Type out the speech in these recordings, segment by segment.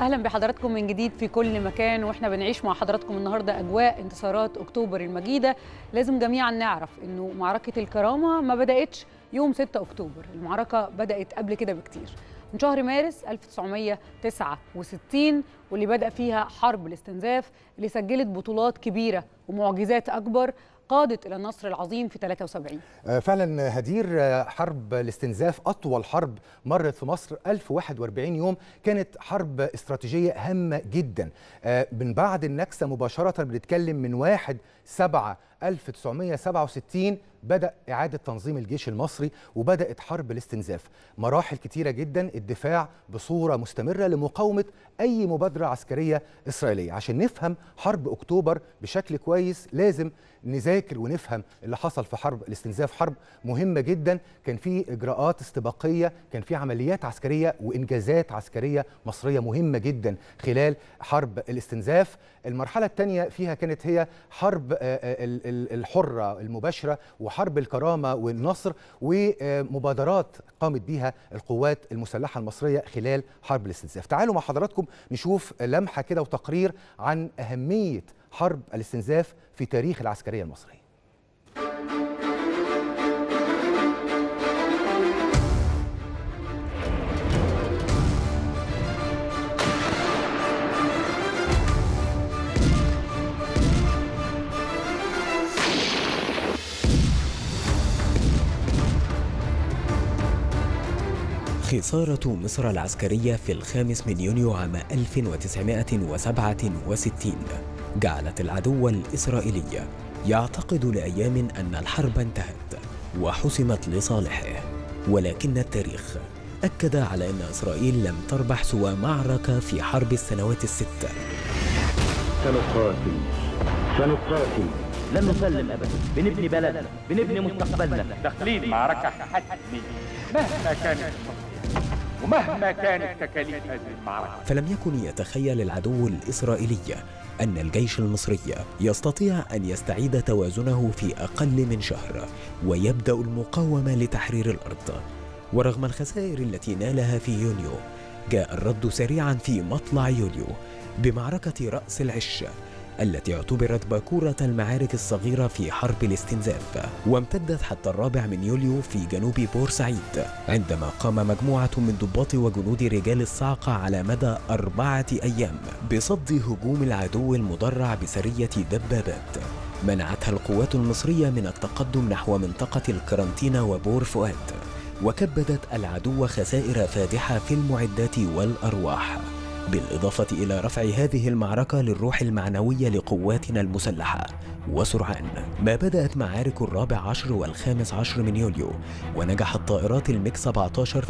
أهلا بحضراتكم من جديد في كل مكان وإحنا بنعيش مع حضراتكم النهارده أجواء انتصارات أكتوبر المجيدة. لازم جميعا نعرف إنه معركة الكرامة ما بدأتش يوم 6 أكتوبر. المعركة بدأت قبل كده بكتير. من شهر مارس 1969 واللي بدأ فيها حرب الاستنزاف اللي سجلت بطولات كبيرة ومعجزات أكبر قادت إلى النصر العظيم في 73 فعلا هدير حرب الاستنزاف أطول حرب مرت في مصر 1041 يوم كانت حرب استراتيجية هامة جدا. من بعد النكسة مباشرة بنتكلم من 1 7 1967 بدأ إعادة تنظيم الجيش المصري وبدأت حرب الاستنزاف. مراحل كتيرة جدا الدفاع بصورة مستمرة لمقاومة أي مبادرة عسكرية إسرائيلية. عشان نفهم حرب أكتوبر بشكل كويس لازم نذاكر ونفهم اللي حصل في حرب الاستنزاف. حرب مهمة جدا. كان في إجراءات استباقية كان في عمليات عسكرية وإنجازات عسكرية مصرية مهمة جدا خلال حرب الاستنزاف. المرحلة الثانية فيها كانت هي حرب الحرة المباشرة وحرب الكرامة والنصر ومبادرات قامت بها القوات المسلحة المصرية خلال حرب الاستنزاف. تعالوا مع حضراتكم نشوف لمحة كده وتقرير عن أهمية حرب الاستنزاف في تاريخ العسكرية المصرية. خسارة مصر العسكرية في الخامس من يونيو عام 1967 جعلت العدو الإسرائيلي يعتقد لأيام أن الحرب انتهت وحسمت لصالحه. ولكن التاريخ أكد على أن إسرائيل لم تربح سوى معركة في حرب السنوات الست. سنقاتل. سنقاتل. لن نسلم ابدا. بنبني بلدنا. بنبني مستقبلنا. داخلين معركة حتمية. مهما كانت. ومهما كانت تكاليف هذه المعركة. فلم يكن يتخيل العدو الإسرائيلي أن الجيش المصري يستطيع أن يستعيد توازنه في أقل من شهر ويبدأ المقاومة لتحرير الأرض. ورغم الخسائر التي نالها في يونيو جاء الرد سريعا في مطلع يوليو بمعركة رأس العش التي اعتبرت باكورة المعارك الصغيرة في حرب الاستنزاف وامتدت حتى الرابع من يوليو في جنوب بورسعيد عندما قام مجموعة من ضباط وجنود رجال الصاعقة على مدى أربعة أيام بصد هجوم العدو المدرع بسرية دبابات. منعتها القوات المصرية من التقدم نحو منطقة الكرنتينا وبور فؤاد وكبدت العدو خسائر فادحة في المعدات والأرواح. بالإضافة إلى رفع هذه المعركة للروح المعنوية لقواتنا المسلحة. وسرعان ما بدأت معارك الرابع عشر والخامس عشر من يوليو ونجحت طائرات الميك 17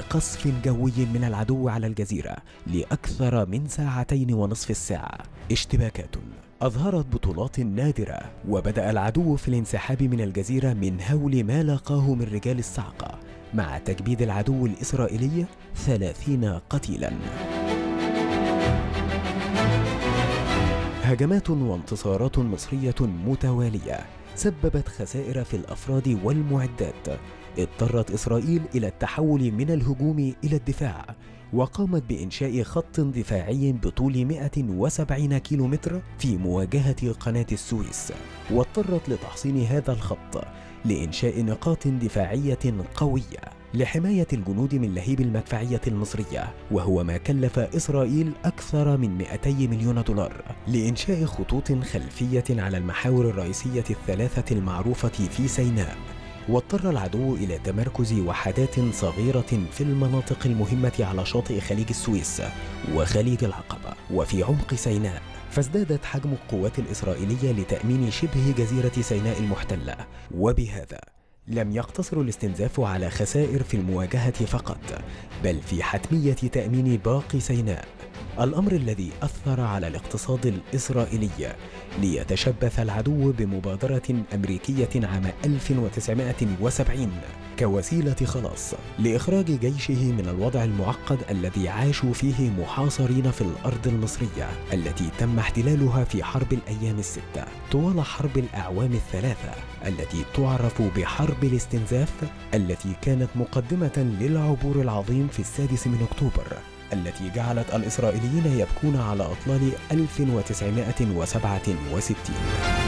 قصف جوي من العدو على الجزيرة لأكثر من ساعتين ونصف الساعة. اشتباكات. أظهرت بطولات نادرة وبدأ العدو في الانسحاب من الجزيرة من هول ما لاقاه من رجال الصعقة مع تجبيد العدو الإسرائيلي ثلاثين قتيلاً. هجمات وانتصارات مصرية متوالية سببت خسائر في الأفراد والمعدات. اضطرت إسرائيل إلى التحول من الهجوم إلى الدفاع وقامت بإنشاء خط دفاعي بطول 170 كيلومتر في مواجهة قناة السويس واضطرت لتحصين هذا الخط لإنشاء نقاط دفاعية قوية. لحماية الجنود من لهيب المدفعية المصرية وهو ما كلف إسرائيل أكثر من 200 مليون دولار لإنشاء خطوط خلفية على المحاور الرئيسية الثلاثة المعروفة في سيناء واضطر العدو إلى تمركز وحدات صغيرة في المناطق المهمة على شاطئ خليج السويس وخليج العقبة. وفي عمق سيناء فازدادت حجم القوات الإسرائيلية لتأمين شبه جزيرة سيناء المحتلة. وبهذا لم يقتصر الاستنزاف على خسائر في المواجهة فقط بل في حتمية تأمين باقي سيناء. الأمر الذي أثر على الاقتصاد الإسرائيلي ليتشبث العدو بمبادرة أمريكية عام 1970 كوسيلة خلاص لإخراج جيشه من الوضع المعقد الذي عاشوا فيه محاصرين في الأرض المصرية التي تم احتلالها في حرب الأيام الستة طوال حرب الأعوام الثلاثة التي تعرف بحرب الاستنزاف التي كانت مقدمة للعبور العظيم في السادس من أكتوبر التي جعلت الإسرائيليين يبكون على أطلال 1967